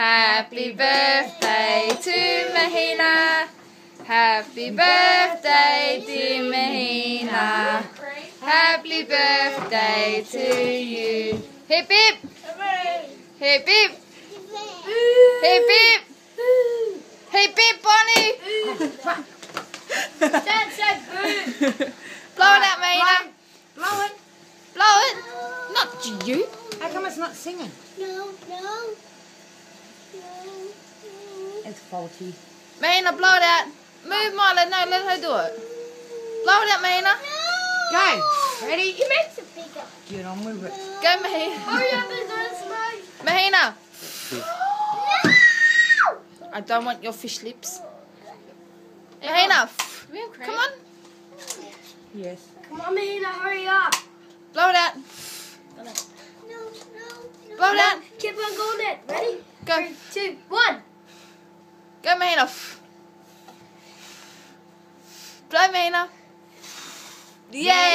Happy birthday to Mahina. Happy birthday, dear Mahina. Happy birthday to you. Hip hip. Hip hip. Hip hip. Hip hip, Bonnie. Dad said boo. Blow it out, Mahina. Blow it. Blow it. Not you. How come it's not singing? No, no. It's faulty. Mahina, blow it out. Move, Mila. No, let her do it. Blow it out, Mahina. Go. Ready? It makes it bigger. Get on with it. Go, Mahina. Hurry up and go smoke. Mahina. No! I don't want your fish lips. Mahina. Come on. Yes. Come on, Mahina, hurry up. Blow it out. No, no, no. Blow it out. Keep on going it. Ready? Go. Three, two, one. Go, Mahina. Blow, Mahina. Yay!